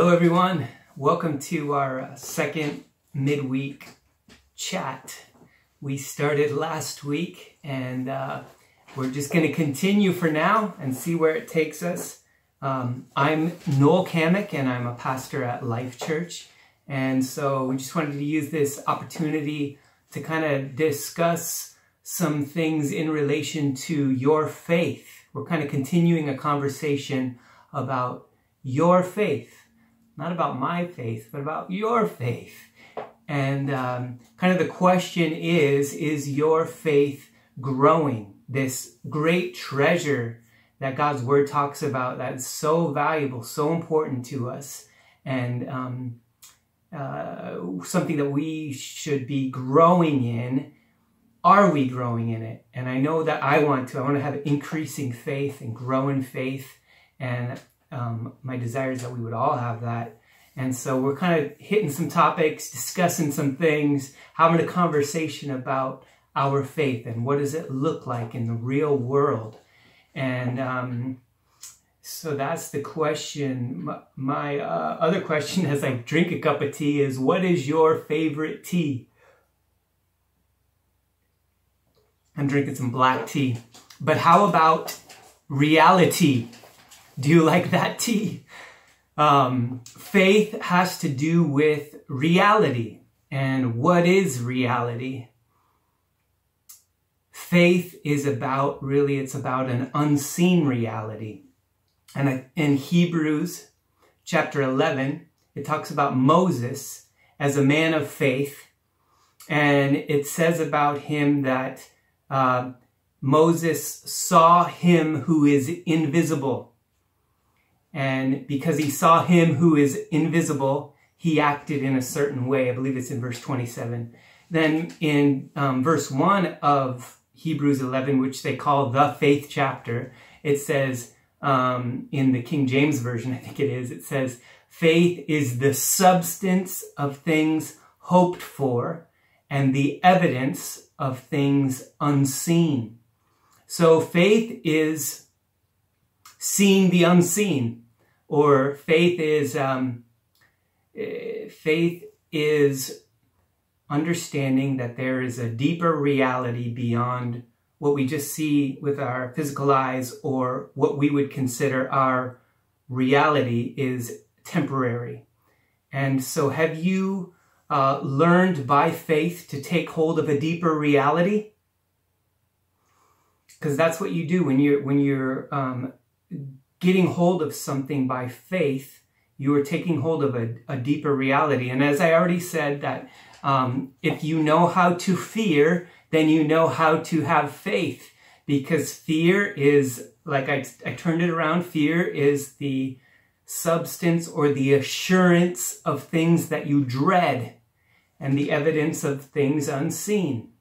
Hello, everyone. Welcome to our uh, second midweek chat. We started last week and uh, we're just going to continue for now and see where it takes us. Um, I'm Noel Kamick and I'm a pastor at Life Church. And so we just wanted to use this opportunity to kind of discuss some things in relation to your faith. We're kind of continuing a conversation about your faith not about my faith, but about your faith. And um, kind of the question is Is your faith growing? This great treasure that God's word talks about that's so valuable, so important to us, and um, uh, something that we should be growing in. Are we growing in it? And I know that I want to. I want to have increasing faith and growing faith. And um, my desire is that we would all have that. And so we're kind of hitting some topics, discussing some things, having a conversation about our faith and what does it look like in the real world. And um, so that's the question. My, my uh, other question as I drink a cup of tea is what is your favorite tea? I'm drinking some black tea. But how about reality? Do you like that tea? Um, faith has to do with reality. And what is reality? Faith is about, really, it's about an unseen reality. And in Hebrews chapter 11, it talks about Moses as a man of faith. And it says about him that uh, Moses saw him who is invisible. And because he saw him who is invisible, he acted in a certain way. I believe it's in verse 27. Then in um, verse 1 of Hebrews 11, which they call the faith chapter, it says, um, in the King James Version, I think it is, it says, faith is the substance of things hoped for and the evidence of things unseen. So faith is seeing the unseen, or faith is um, eh, faith is understanding that there is a deeper reality beyond what we just see with our physical eyes, or what we would consider our reality is temporary. And so, have you uh, learned by faith to take hold of a deeper reality? Because that's what you do when you're when you're um, getting hold of something by faith, you are taking hold of a, a deeper reality. And as I already said, that um, if you know how to fear, then you know how to have faith. Because fear is, like I, I turned it around, fear is the substance or the assurance of things that you dread and the evidence of things unseen.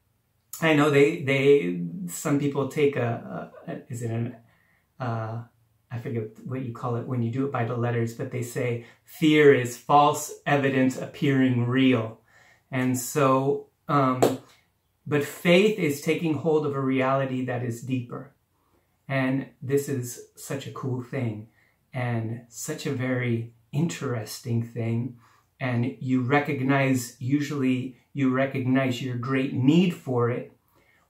I know they, they, some people take a, a is it an, uh, I forget what you call it when you do it by the letters, but they say fear is false evidence appearing real. And so, um, but faith is taking hold of a reality that is deeper. And this is such a cool thing and such a very interesting thing. And you recognize, usually, you recognize your great need for it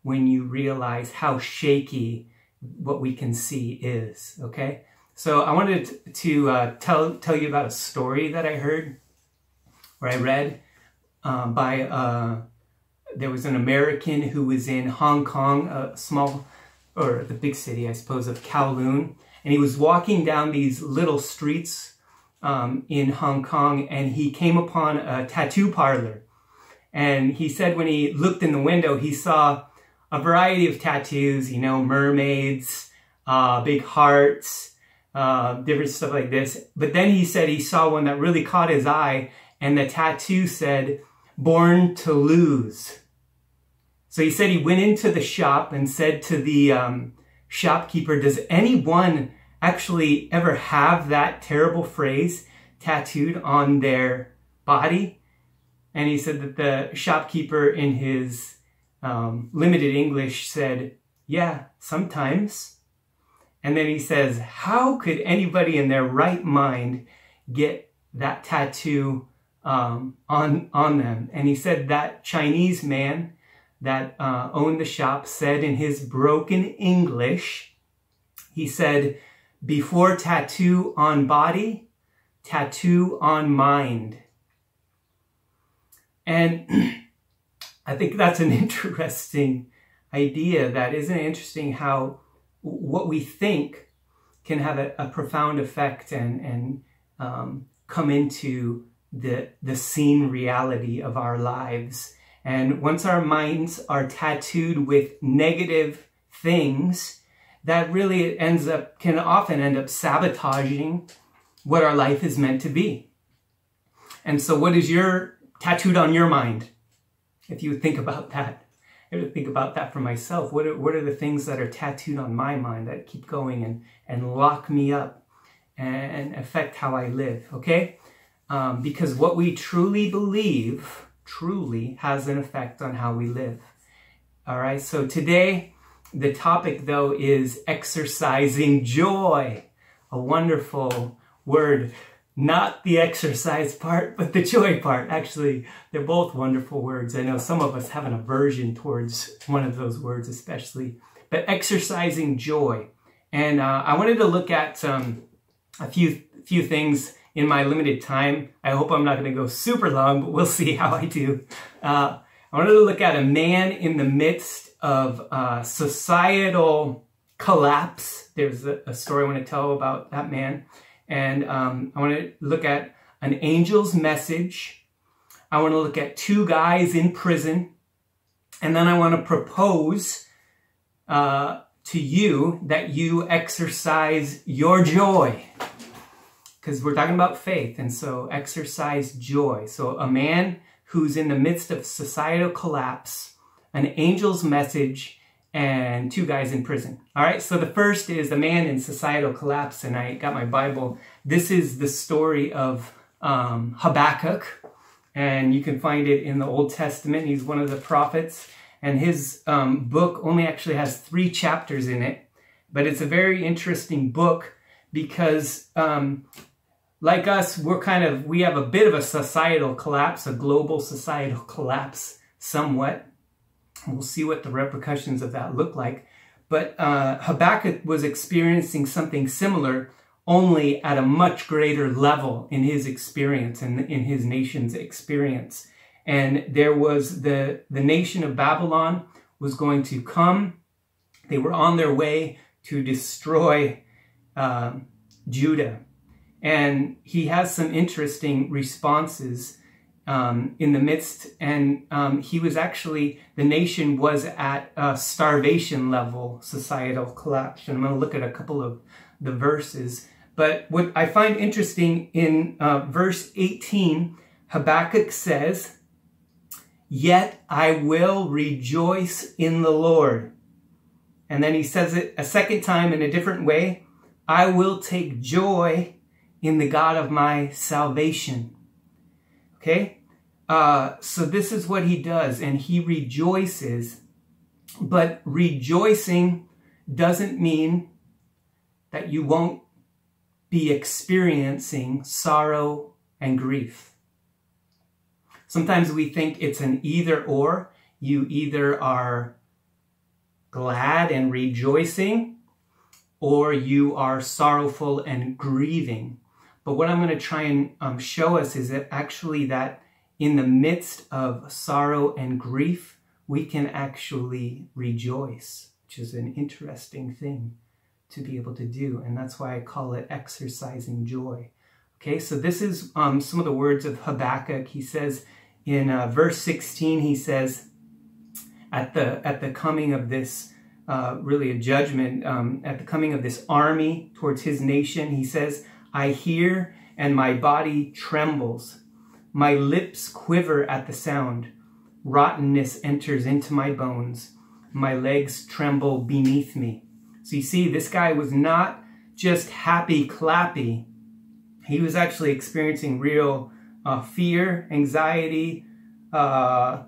when you realize how shaky what we can see is, okay? So I wanted to uh, tell, tell you about a story that I heard or I read um, by, uh, there was an American who was in Hong Kong, a small, or the big city, I suppose, of Kowloon. And he was walking down these little streets um, in Hong Kong and he came upon a tattoo parlor. And he said when he looked in the window, he saw a variety of tattoos, you know, mermaids, uh, big hearts, uh, different stuff like this. But then he said he saw one that really caught his eye, and the tattoo said, Born to Lose. So he said he went into the shop and said to the um, shopkeeper, Does anyone actually ever have that terrible phrase tattooed on their body? And he said that the shopkeeper, in his um, limited English said, Yeah, sometimes. And then he says, How could anybody in their right mind get that tattoo um, on on them. And he said that Chinese man that uh, owned the shop said in his broken English, he said, "Before tattoo on body, tattoo on mind." And I think that's an interesting idea. That isn't it interesting how what we think can have a, a profound effect and and um, come into the the seen reality of our lives. And once our minds are tattooed with negative things, that really ends up can often end up sabotaging what our life is meant to be. And so, what is your tattooed on your mind? If you think about that, I have to think about that for myself. What are, what are the things that are tattooed on my mind that keep going and, and lock me up and affect how I live? Okay? Um, because what we truly believe truly has an effect on how we live. All right, so today the topic though is exercising joy, a wonderful word. Not the exercise part, but the joy part. Actually, they're both wonderful words. I know some of us have an aversion towards one of those words, especially, but exercising joy. And uh, I wanted to look at um, a few few things in my limited time. I hope I'm not going to go super long, but we'll see how I do. Uh, I wanted to look at a man in the midst of uh, societal collapse. There's a, a, story I want to tell about that man. And um, I want to look at an angel's message. I want to look at two guys in prison. And then I want to propose uh, to you that you exercise your joy because we're talking about faith. And so exercise joy. So a man who's in the midst of societal collapse, an angel's message, and two guys in prison. All right, so the first is the man in societal collapse, and I got my Bible. This is the story of um, Habakkuk, and you can find it in the Old Testament. He's one of the prophets, and his um, book only actually has three chapters in it, but it's a very interesting book because um, like us, we're kind of, we have a bit of a societal collapse, a global societal collapse somewhat. We'll see what the repercussions of that look like. But uh, Habakkuk was experiencing something similar, only at a much greater level in his experience and in his nation's experience. And there was the, the nation of Babylon was going to come. They were on their way to destroy um, Judah. And he has some interesting responses um, in the midst. And um, he was actually, the nation was at a starvation level societal collapse. And I'm going to look at a couple of the verses. But what I find interesting in uh, verse 18, Habakkuk says, Yet I will rejoice in the Lord. And then he says it a second time in a different way I will take joy in the God of my salvation. Okay? Uh, so this is what he does, and he rejoices. But rejoicing doesn't mean that you won't be experiencing sorrow and grief. Sometimes we think it's an either or. You either are glad and rejoicing, or you are sorrowful and grieving. But what I'm going to try and um, show us is that actually that in the midst of sorrow and grief, we can actually rejoice, which is an interesting thing to be able to do. And that's why I call it exercising joy. Okay, so this is um, some of the words of Habakkuk. He says in uh, verse 16, he says, at the, at the coming of this, uh, really a judgment, um, at the coming of this army towards his nation, he says, I hear and my body trembles. My lips quiver at the sound. Rottenness enters into my bones. My legs tremble beneath me. So you see, this guy was not just happy clappy. He was actually experiencing real uh, fear, anxiety, uh,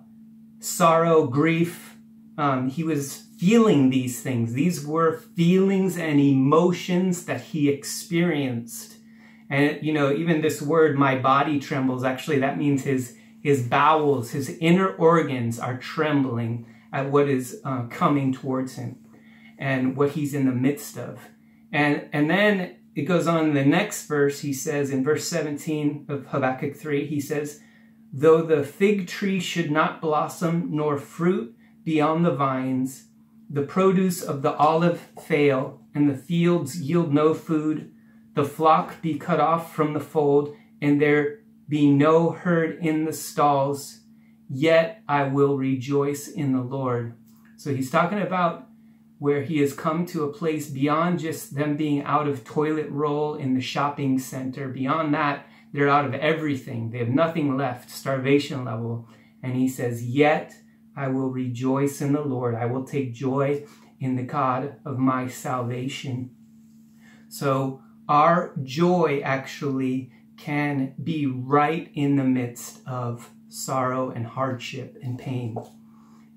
sorrow, grief. Um, he was feeling these things. These were feelings and emotions that he experienced. And, you know, even this word, my body trembles, actually, that means his, his bowels, his inner organs are trembling at what is uh, coming towards him and what he's in the midst of. And, and then it goes on in the next verse. He says in verse 17 of Habakkuk 3, he says, Though the fig tree should not blossom, nor fruit be on the vines, the produce of the olive fail, and the fields yield no food, the flock be cut off from the fold, and there be no herd in the stalls, yet I will rejoice in the Lord. So he's talking about where he has come to a place beyond just them being out of toilet roll in the shopping center. Beyond that, they're out of everything. They have nothing left, starvation level. And he says, Yet I will rejoice in the Lord. I will take joy in the God of my salvation. So our joy actually can be right in the midst of sorrow and hardship and pain.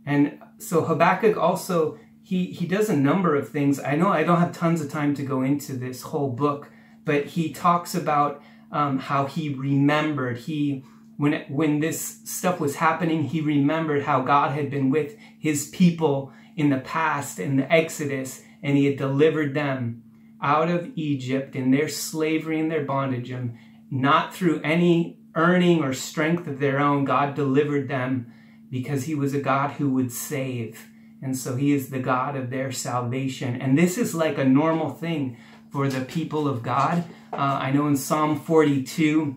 And so Habakkuk also he he does a number of things. I know I don't have tons of time to go into this whole book, but he talks about um, how he remembered he when when this stuff was happening, he remembered how God had been with his people in the past in the Exodus, and he had delivered them out of Egypt in their slavery and their bondage, and not through any earning or strength of their own. God delivered them because he was a God who would save. And so he is the God of their salvation. And this is like a normal thing for the people of God. Uh, I know in Psalm 42,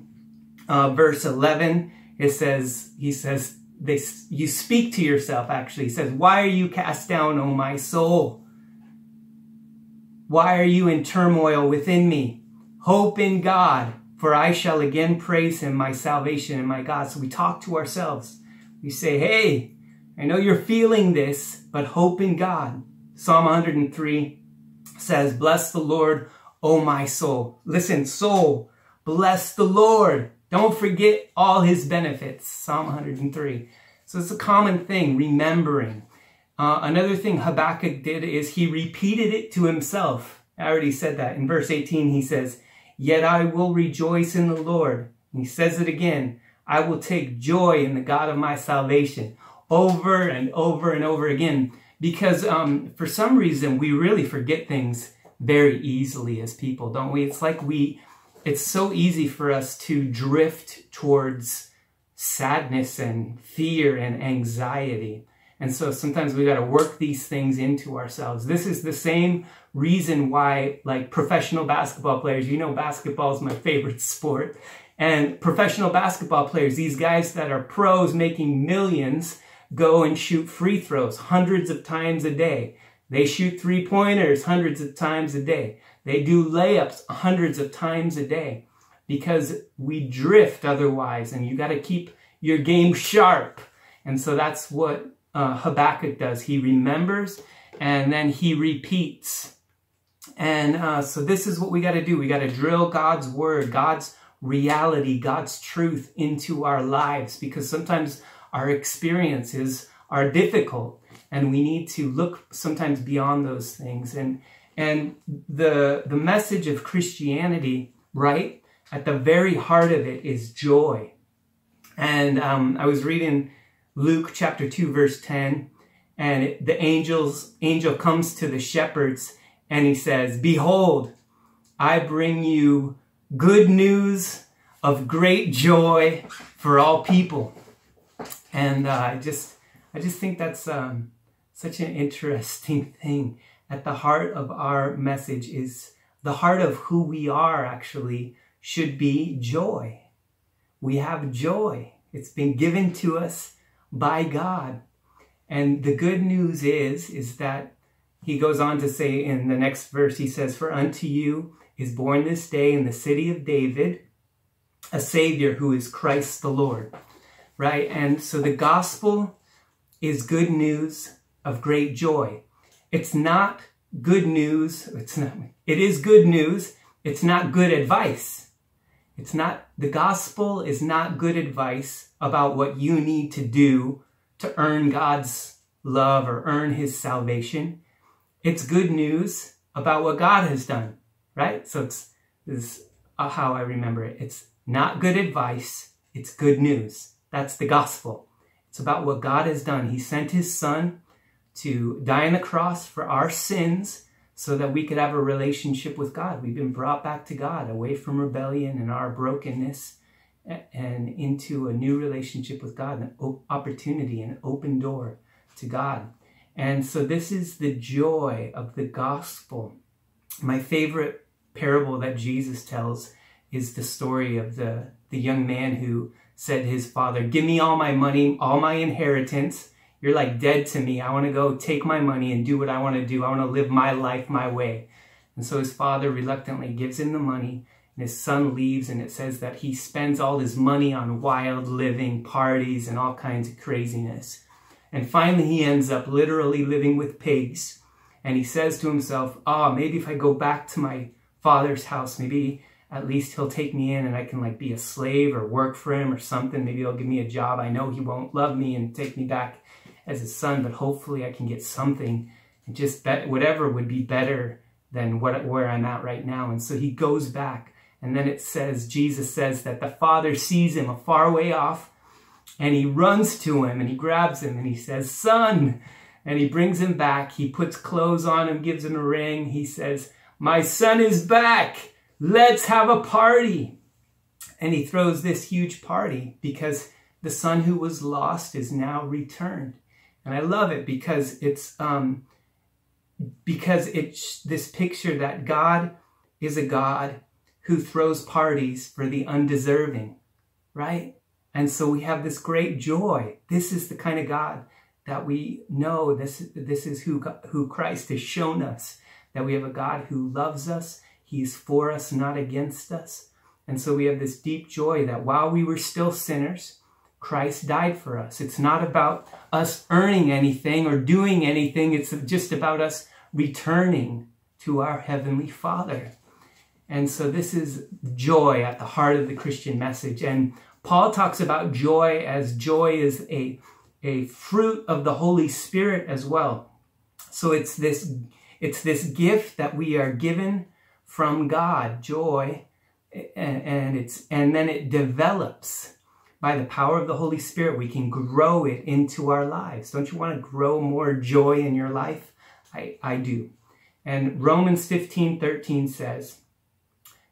uh, verse 11, it says, he says, they, you speak to yourself actually. He says, why are you cast down, O my soul? Why are you in turmoil within me? Hope in God, for I shall again praise him, my salvation and my God. So we talk to ourselves. We say, hey, I know you're feeling this, but hope in God. Psalm 103 says, bless the Lord, O my soul. Listen, soul, bless the Lord. Don't forget all his benefits. Psalm 103. So it's a common thing, remembering. Uh, another thing Habakkuk did is he repeated it to himself. I already said that. In verse 18, he says, Yet I will rejoice in the Lord. And he says it again. I will take joy in the God of my salvation. Over and over and over again. Because um, for some reason, we really forget things very easily as people, don't we? It's like we it's so easy for us to drift towards sadness and fear and anxiety. And so sometimes we got to work these things into ourselves. This is the same reason why, like professional basketball players, you know, basketball is my favorite sport. And professional basketball players, these guys that are pros making millions, go and shoot free throws hundreds of times a day. They shoot three pointers hundreds of times a day. They do layups hundreds of times a day because we drift otherwise, and you got to keep your game sharp. And so that's what uh, Habakkuk does. He remembers and then he repeats. And uh, so this is what we got to do. We got to drill God's word, God's reality, God's truth into our lives because sometimes our experiences are difficult and we need to look sometimes beyond those things. And and the, the message of Christianity, right, at the very heart of it is joy. And um, I was reading Luke chapter 2, verse 10, and the angels, angel comes to the shepherds and he says, Behold, I bring you good news of great joy for all people. And uh, I just, I just think that's um, such an interesting thing at the heart of our message is the heart of who we are actually should be joy. We have joy. It's been given to us by God. And the good news is, is that he goes on to say in the next verse, he says, For unto you is born this day in the city of David a Savior who is Christ the Lord. Right? And so the gospel is good news of great joy. It's not good news. It's not, it is good news. It's not good advice. It's not, the gospel is not good advice about what you need to do to earn God's love or earn his salvation. It's good news about what God has done, right? So it's, it's uh, how I remember it. It's not good advice, it's good news. That's the gospel. It's about what God has done. He sent his son to die on the cross for our sins so that we could have a relationship with God. We've been brought back to God, away from rebellion and our brokenness, and into a new relationship with God, an opportunity, an open door to God. And so, this is the joy of the gospel. My favorite parable that Jesus tells is the story of the, the young man who said his father, Give me all my money, all my inheritance you're like dead to me. I want to go take my money and do what I want to do. I want to live my life my way. And so his father reluctantly gives him the money, and his son leaves, and it says that he spends all his money on wild living, parties, and all kinds of craziness. And finally, he ends up literally living with pigs. And he says to himself, Oh, maybe if I go back to my father's house, maybe at least he'll take me in and I can like be a slave or work for him or something. Maybe he'll give me a job. I know he won't love me and take me back as a son, but hopefully I can get something just bet whatever would be better than what where I'm at right now. And so he goes back, and then it says Jesus says that the father sees him a far way off, and he runs to him and he grabs him and he says, "Son." And he brings him back. He puts clothes on him, gives him a ring. He says, My son is back. Let's have a party. And he throws this huge party because the son who was lost is now returned. And I love it because it's um, because it's this picture that God is a God who throws parties for the undeserving, right? And so we have this great joy. This is the kind of God that we know. This, this is who, who Christ has shown us, that we have a God who loves us. He's for us, not against us. And so we have this deep joy that while we were still sinners, Christ died for us. It's not about us earning anything or doing anything. It's just about us returning to our Heavenly Father. And so this is joy at the heart of the Christian message. And Paul talks about joy as joy is a, a fruit of the Holy Spirit as well. So it's this, it's this gift that we are given from God, joy, and, and it's and then it develops by the power of the Holy Spirit, we can grow it into our lives. Don't you want to grow more joy in your life? I, I do. And Romans 15 13 says,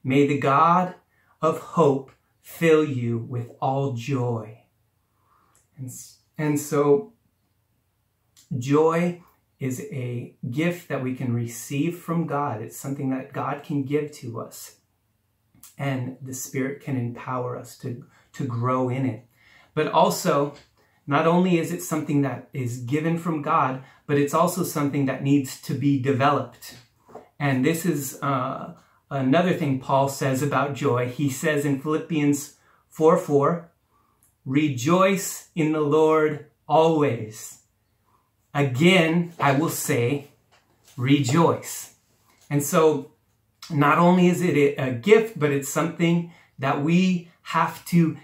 May the God of hope fill you with all joy. And, and so, joy is a gift that we can receive from God. It's something that God can give to us. And the Spirit can empower us to to grow in it. But also, not only is it something that is given from God, but it's also something that needs to be developed. And this is uh, another thing Paul says about joy. He says in Philippians 4 4, Rejoice in the Lord always. Again, I will say, rejoice. And so, not only is it a gift, but it's something that we have to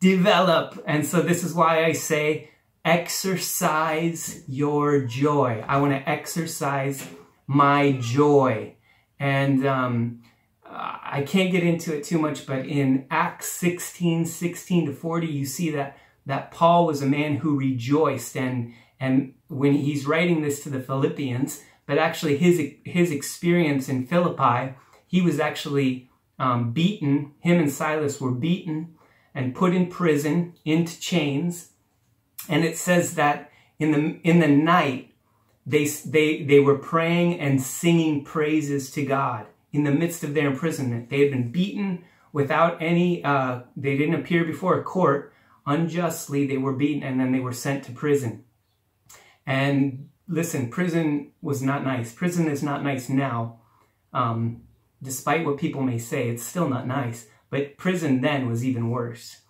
develop. And so this is why I say exercise your joy. I want to exercise my joy. And um, I can't get into it too much, but in Acts 16, 16 to 40, you see that, that Paul was a man who rejoiced. And, and when he's writing this to the Philippians, but actually his, his experience in Philippi, he was actually um, beaten. Him and Silas were beaten and put in prison into chains. And it says that in the, in the night, they, they, they were praying and singing praises to God in the midst of their imprisonment. They had been beaten without any, uh, they didn't appear before a court. Unjustly, they were beaten and then they were sent to prison. And listen, prison was not nice. Prison is not nice now. Um, despite what people may say, it's still not nice. But prison then was even worse.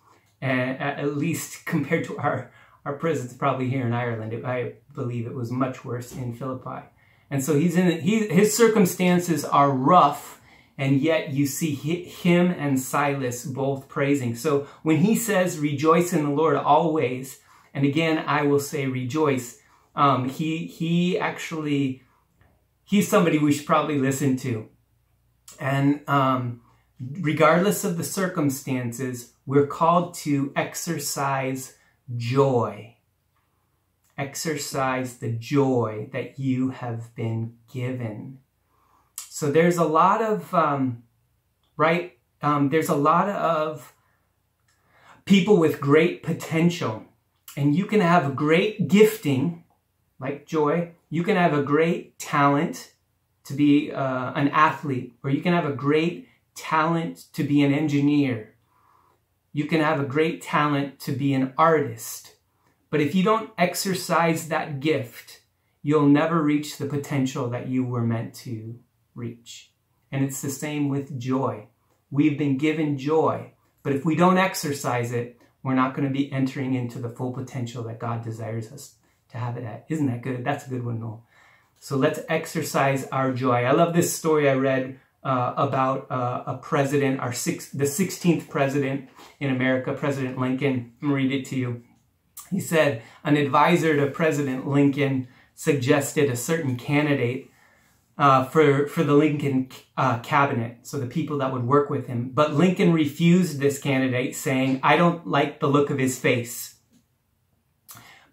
At least compared to our, our prisons probably here in Ireland, I believe it was much worse in Philippi. And so he's in, he, his circumstances are rough, and yet you see him and Silas both praising. So when he says, rejoice in the Lord always, and again, I will say rejoice, um, he, he actually, he's somebody we should probably listen to. And um, regardless of the circumstances, we're called to exercise joy. Exercise the joy that you have been given. So there's a lot of, um, right? Um, there's a lot of people with great potential. And you can have great gifting, like joy. You can have a great talent to be uh, an athlete, or you can have a great talent to be an engineer. You can have a great talent to be an artist. But if you don't exercise that gift, you'll never reach the potential that you were meant to reach. And it's the same with joy. We've been given joy, but if we don't exercise it, we're not going to be entering into the full potential that God desires us to have it at. Isn't that good? That's a good one, Noel. So let's exercise our joy. I love this story I read uh, about uh, a president, our six, the 16th president in America, President Lincoln. I'm read it to you. He said, an advisor to President Lincoln suggested a certain candidate uh, for, for the Lincoln uh, cabinet, so the people that would work with him. But Lincoln refused this candidate, saying, I don't like the look of his face.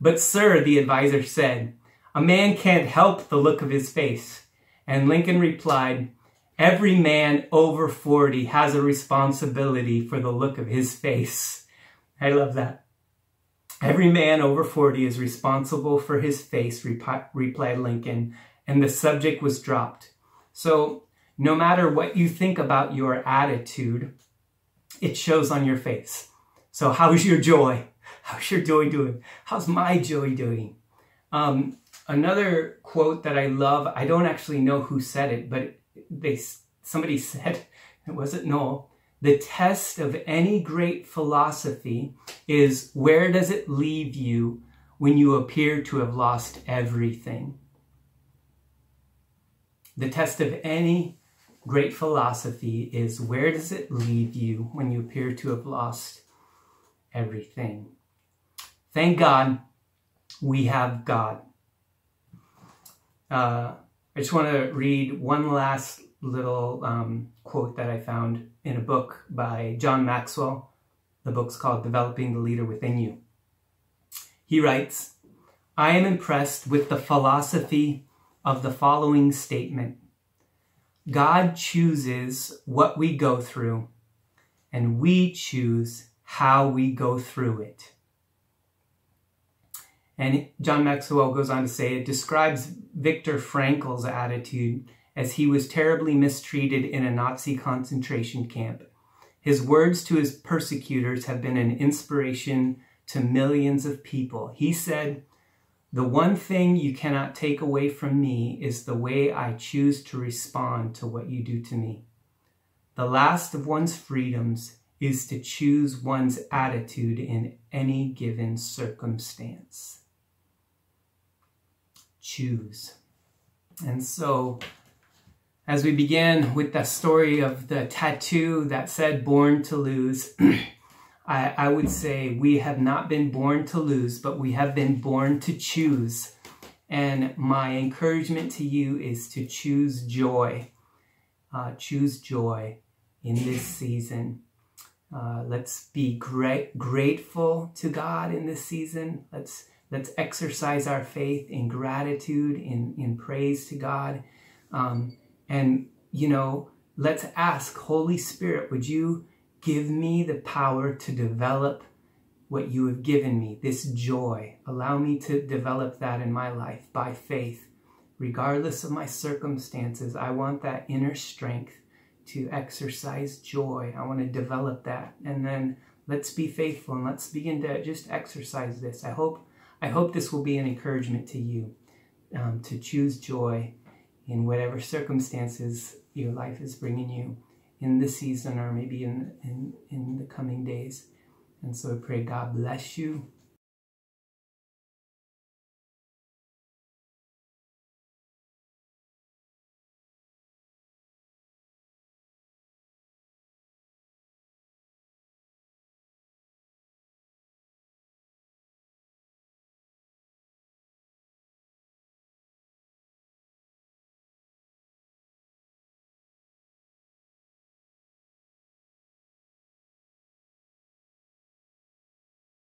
But, sir, the advisor said, a man can't help the look of his face. And Lincoln replied, Every man over 40 has a responsibility for the look of his face. I love that. Every man over 40 is responsible for his face, replied Lincoln, and the subject was dropped. So, no matter what you think about your attitude, it shows on your face. So, how's your joy? How's your joy doing? How's my joy doing? Um, another quote that I love, I don't actually know who said it, but they somebody said, it wasn't Noel, the test of any great philosophy is where does it leave you when you appear to have lost everything? The test of any great philosophy is where does it leave you when you appear to have lost everything? Thank God we have God. Uh, I just want to read one last little um, quote that I found in a book by John Maxwell. The book's called Developing the Leader Within You. He writes, I am impressed with the philosophy of the following statement God chooses what we go through, and we choose how we go through it. And John Maxwell goes on to say it describes Viktor Frankl's attitude as he was terribly mistreated in a Nazi concentration camp. His words to his persecutors have been an inspiration to millions of people. He said, The one thing you cannot take away from me is the way I choose to respond to what you do to me. The last of one's freedoms is to choose one's attitude in any given circumstance choose. And so, as we begin with the story of the tattoo that said born to lose, I, I, would say we have not been born to lose, but we have been born to choose. And my encouragement to you is to choose joy. Uh, choose joy in this season. Uh, let's be great, grateful to God in this season. Let's Let's exercise our faith in gratitude, in, in praise to God. Um, and, you know, let's ask, Holy Spirit, would you give me the power to develop what you have given me, this joy? Allow me to develop that in my life by faith. Regardless of my circumstances, I want that inner strength to exercise joy. I want to develop that. And then let's be faithful and let's begin to just exercise this. I hope I hope this will be an encouragement to you um, to choose joy in whatever circumstances your life is bringing you in this season or maybe in, in, in the coming days. And so I pray God bless you